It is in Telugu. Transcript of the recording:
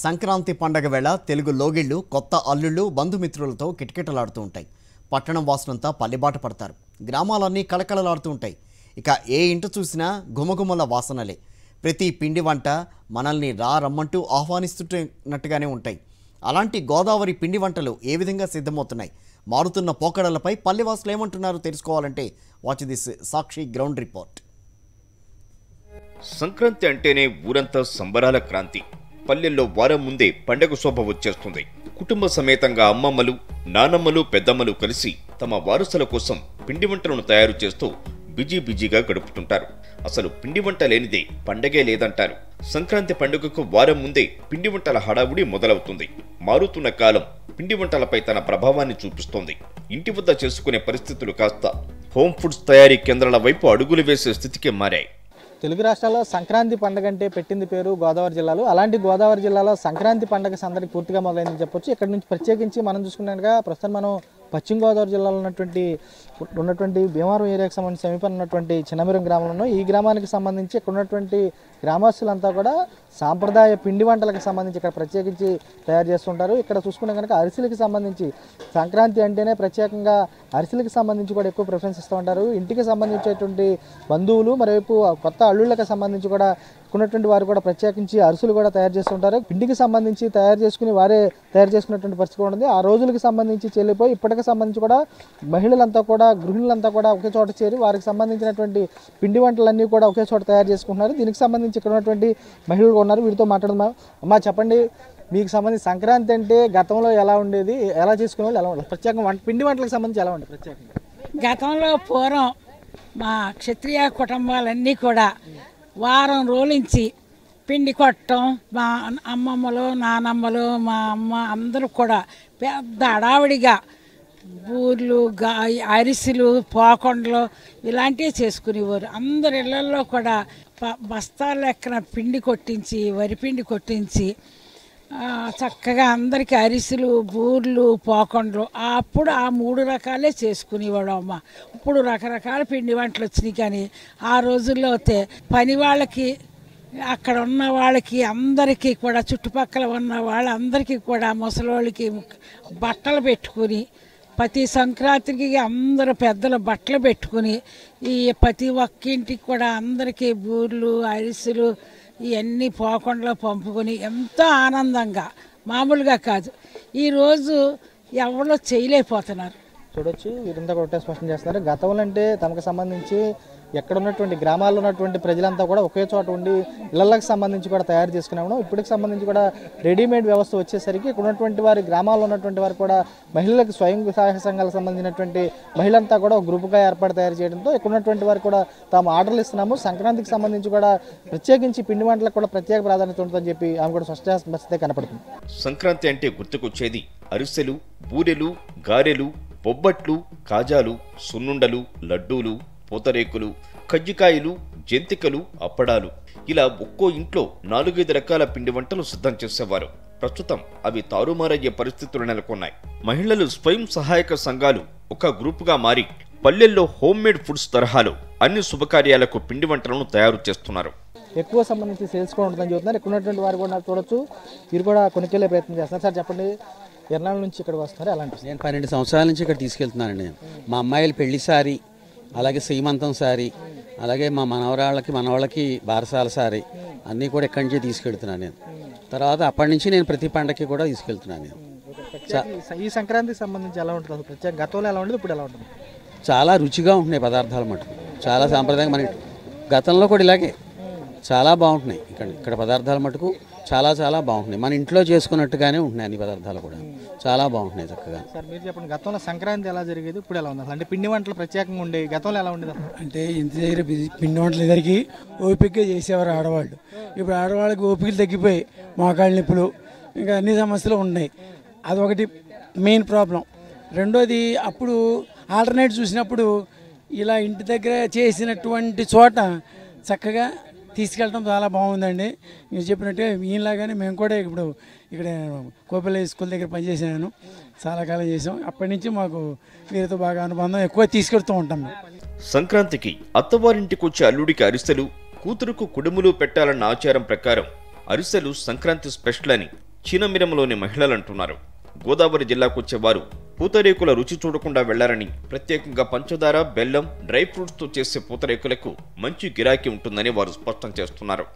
సంక్రాంతి పండగ వేళ తెలుగు లోగిళ్ళు కొత్త అల్లుళ్ళు బంధుమిత్రులతో కిటకిటలాడుతూ ఉంటాయి. పట్టణం వాసులంతా పల్లెబాట పడతారు. గ్రామాలన్నీ కళకళలాడుతూ ఉంటాయి. ఇక ఏ ఇంట చూసినా గుమగుమల వాసనలే. ప్రతి పిండి వంట మనల్ని రా రమ్మంటూ ఆహ్వానిస్తున్నట్టుగానే ఉంటాయి. అలాంటి గోదావరి పిండి వంటలు ఏ విధంగా సిద్ధమవుతున్నాయి? మారుతున్న పోకడలపై పల్లెవాసులు ఏమంటున్నారో తెలుసుకోవాలంటే watch this Sakshi ground report. Sankranti అంటేనే ఊరంతా సంబరాల క్రాంతి. పల్లెల్లో వారం ముందే పండగ శోభ వచ్చేస్తుంది. కుటుంబ సమేతంగా అమ్మమ్మలు నానమ్మలు పెద్దమ్మలు కలిసి తమ వారసుల కోసం పిండి వంటలను తయారు చేస్తూ బిజీ బిజీగా గడుపుతుంటారు. అసలు పిండి వంట లేనిదే పండగే లేదంటారు. సంక్రాంతి పండుగకు వారం ముందే పిండి వంటల హడావుడి మొదలవుతుంది. మారుతున్న కాలం పిండి వంటలపై తన ప్రభావాన్ని చూపిస్తోంది. ఇంటి వద్ద చేసుకునే పరిస్థితులు కాస్త హోమ్ ఫుడ్స్ తయారీ కేంద్రాల వైపు అడుగులు వేసే స్థితికి మారాయి. తెలుగు రాష్ట్రాల్లో సంక్రాంతి పండుగ అంటే పెట్టింది పేరు గోదావరి జిల్లాలో. అలాంటి గోదావరి జిల్లాలో సంక్రాంతి పండుగ సందడి పూర్తిగా మొదలైందని చెప్పొచ్చు. ఇక్కడ నుంచి ప్రత్యేకించి మనం చూసుకున్నట్టుగా ప్రస్తుతం మనం పశ్చిమ గోదావరి జిల్లాలో ఉన్నటువంటి ఉన్నటువంటి భీమవరం ఏరియాకు సంబంధించి సమీపంలో ఉన్నటువంటి చిన్నమిరం గ్రామంలో ఈ గ్రామానికి సంబంధించి ఇక్కడ ఉన్నటువంటి గ్రామస్తులంతా కూడా సాంప్రదాయ పిండి వంటలకు సంబంధించి ఇక్కడ ప్రత్యేకించి తయారు చేస్తుంటారు. ఇక్కడ చూసుకుంటే కనుక అరిసెలకు సంబంధించి సంక్రాంతి అంటేనే ప్రత్యేకంగా అరిసెలకి సంబంధించి కూడా ఎక్కువ ప్రిఫరెన్స్ ఇస్తూ ఉంటారు. ఇంటికి సంబంధించేటువంటి బంధువులు మరోవైపు కొత్త అల్లుళ్ళకి సంబంధించి కూడా ఉన్నటువంటి వారు కూడా ప్రత్యేకించి అరుసులు కూడా తయారు చేస్తుంటారు పిండికి సంబంధించి తయారు చేసుకుని వారే తయారు చేసుకున్నటువంటి పరిస్థితి కూడా ఉంది. ఆ రోజులకు సంబంధించి చెల్లిపోయి ఇప్పటికి సంబంధించి కూడా మహిళలంతా కూడా గృహిణులంతా కూడా ఒకే చోట చేరి వారికి సంబంధించినటువంటి పిండి వంటలన్నీ కూడా ఒకే చోట తయారు చేసుకుంటున్నారు. దీనికి సంబంధించి ఇక్కడ ఉన్నటువంటి మహిళలు ఉన్నారు. వీరితో మాట్లాడదాం అమ్మా చెప్పండి. మీకు సంబంధించి సంక్రాంతి అంటే గతంలో ఎలా ఉండేది? ఎలా చేసుకునే వాళ్ళు? ఎలా ఉండదు ప్రత్యేకంగా వంట పిండి వంటలకు సంబంధించి ఎలా ఉండేది ప్రత్యేకంగా. గతంలో పూర్వం మా క్షత్రియ కుటుంబాలన్నీ కూడా వారం రోజులించి పిండి కొట్టడం మా అమ్మమ్మలు నానమ్మలు మా అమ్మ అందరూ కూడా పెద్ద అడావిడిగా బూర్లు గా అరిసెలు పోకొండలు ఇలాంటివి చేసుకునేవారు. అందరి ఇళ్ళలో కూడా ప- బస్తాల లెక్కన పిండి కొట్టించి వరిపిండి కొట్టించి చక్కగా అందరికీ అరిసెలు బూర్లు పోకండ్లు. అప్పుడు ఆ మూడు రకాలే చేసుకునేవాడు అమ్మ. ఇప్పుడు రకరకాల పిండి వంటలు వచ్చినాయి కానీ ఆ రోజుల్లో అయితే పని వాళ్ళకి అక్కడ ఉన్న వాళ్ళకి అందరికీ కూడా చుట్టుపక్కల ఉన్న వాళ్ళందరికీ కూడా ముసలోళ్ళకి బట్టలు పెట్టుకుని ప్రతి సంక్రాంతికి అందరూ పెద్దలు బట్టలు పెట్టుకుని ఈ ప్రతి ఒక్క ఇంటికి కూడా అందరికీ బూర్లు అరిసెలు ఇవన్నీ పోకుండా పంపుకొని ఎంతో ఆనందంగా మామూలుగా కాదు. ఈరోజు ఎవరో చేయలేకపోతున్నారు. చూడొచ్చు వీరంతా కూడా ఒకటే స్పష్టం చేస్తున్నారు. గతంలో అంటే తమకు సంబంధించి ఎక్కడ ఉన్నటువంటి గ్రామాల్లో ఉన్నటువంటి ప్రజలంతా కూడా ఒకే చోట ఉండి ఇళ్ళకు సంబంధించి కూడా తయారు చేసుకునేవాడు ఇప్పటికి సంబంధించి కూడా రెడీమేడ్ వ్యవస్థ వచ్చేసరికి ఇక్కడ ఉన్నటువంటి వారి గ్రామాల్లో ఉన్నటువంటి వారు కూడా మహిళలకు స్వయం సహాయ సంఘాలకు సంబంధించినటువంటి మహిళంతా కూడా ఒక గ్రూపుగా ఏర్పాటు తయారు చేయడంతో ఇక్కడ ఉన్నటువంటి వారు కూడా తాము ఆర్డర్లు ఇస్తున్నాము. సంక్రాంతికి సంబంధించి కూడా ప్రత్యేకించి పిండి వంటలకు కూడా ప్రత్యేక ప్రాధాన్యత ఉంటుందని చెప్పి ఆమె కూడా స్పష్ట కనపడుతుంది. సంక్రాంతి అంటే గుర్తుకొచ్చేది అరిసెలు బూరెలు గారెలు బొబ్బట్లు కాజాలు సున్నుండలు లడ్డూలు పూతరేకులు కజ్జికాయలు జంతికలు అప్పడాలు. ఇలా ఒక్కో ఇంట్లో నాలుగైదు రకాల పిండి వంటలు సిద్ధం చేసేవారు. ప్రస్తుతం అవి తారుమారయ్యే పరిస్థితులు నెలకొన్నాయి. మహిళలు స్వయం సహాయక సంఘాలు ఒక గ్రూపుగా మారి పల్లెల్లో హోమ్ మేడ్ ఫుడ్స్ తరహాలో అన్ని శుభకార్యాలకు పిండి వంటలను తయారు చేస్తున్నారు. ఎక్కువ సంబంధించి సేల్స్ కూడా ఉంటుందని చెబుతున్నారు. ఇక్కడ ఉన్నటువంటి వారు కూడా చూడొచ్చు. వీరు కూడా కొనుక్కెళ్ళే ప్రయత్నం చేస్తున్నారు. సార్ చెప్పండి. ఎర్నాల నుంచి ఇక్కడికి వస్తున్నారు? ఎలాంటి నేను పన్నెండు సంవత్సరాల నుంచి ఇక్కడ తీసుకెళ్తున్నానండి. నేను మా అమ్మాయిల పెళ్ళి సారీ అలాగే శ్రీమంతం సారీ అలాగే మా మనవరాళ్ళకి మనవాళ్ళకి బారసాల సారీ అన్నీ కూడా ఇక్కడి నుంచే తీసుకెళ్తున్నాను నేను. తర్వాత అప్పటి నుంచి నేను ప్రతి పండగకి కూడా తీసుకెళ్తున్నాను నేను. ఈ సంక్రాంతికి సంబంధించి ఎలా ఉంటుంది? ప్రత్యేక గతంలో ఎలా ఉండేది? ఇప్పుడు ఎలా ఉంటుంది? చాలా రుచిగా ఉంటున్నాయి పదార్థాలు మటుకు. చాలా సాంప్రదాయంగా మనకి గతంలో కూడా ఇలాగే. చాలా బాగుంటున్నాయి ఇక్కడ ఇక్కడ పదార్థాలు మటుకు. చాలా చాలా బాగుంటున్నాయి. మన ఇంట్లో చేసుకున్నట్టుగానే ఉంటున్నాయి అన్ని పదార్థాలు కూడా. చాలా బాగుంటున్నాయి చక్కగా. సార్ మీరు చెప్పండి గతంలో సంక్రాంతి ఎలా జరిగేది? ఇప్పుడు ఎలా ఉంది అంటే పిండి వంటలు ప్రత్యేకంగా ఉండేవి గతంలో ఎలా ఉండేది అంటే ఇంటి దగ్గర పిండి వంటల దగ్గరికి ఓపికగా చేసేవారు ఆడవాళ్ళు. ఇప్పుడు ఆడవాళ్ళకి ఓపికలు తగ్గిపోయి మోకాళ్ళ నొప్పులు ఇంకా అన్ని సమస్యలు ఉన్నాయి. అదొకటి మెయిన్ ప్రాబ్లం. రెండోది అప్పుడు ఆల్టర్నేట్ చూసినప్పుడు ఇలా ఇంటి దగ్గర చేసినటువంటి చోట చక్కగా తీసుకెళ్ళడం చాలా బాగుందండి. మీరు చెప్పినట్టే ఈయనలాగానే మేము కూడా ఇప్పుడు ఇక్కడ కోపల్లి స్కూల్ దగ్గర పనిచేసాను చాలా కాలం చేసాం అప్పటి నుంచి మాకు వీరితో బాగా అనుబంధం ఎక్కువ తీసుకెళ్తూ ఉంటాం. సంక్రాంతికి అత్తవారింటికి వచ్చే అల్లుడికి అరిసెలు కూతురుకు కుడుములు పెట్టాలన్న ఆచారం ప్రకారం అరిసెలు సంక్రాంతి స్పెషల్ అని చినమిరంలోని మహిళలు అంటున్నారు. గోదావరి జిల్లాకు వచ్చేవారు పూతరేకుల రుచి చూడకుండా వెళ్ళారని ప్రత్యేకంగా పంచదార బెల్లం డ్రై ఫ్రూట్స్తో చేసే పూతరేకులకు మంచి గిరాకీ ఉంటుందని వారు స్పష్టం చేస్తున్నారు.